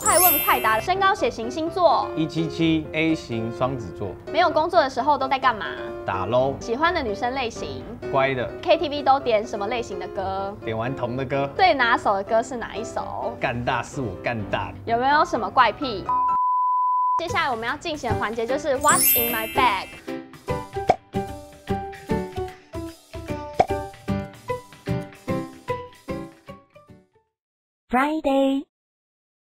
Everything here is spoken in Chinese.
快问快答：身高、血型、星座？一七七 A 型双子座。没有工作的时候都在干嘛？打喽。喜欢的女生类型？乖的。KTV 都点什么类型的歌？点完童的歌。最拿手的歌是哪一首？干大是我干大。有没有什么怪癖？接下来我们要进行的环节就是 What's in my bag？Friday